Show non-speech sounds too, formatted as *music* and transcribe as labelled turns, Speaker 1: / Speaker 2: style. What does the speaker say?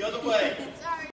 Speaker 1: The other way. *laughs*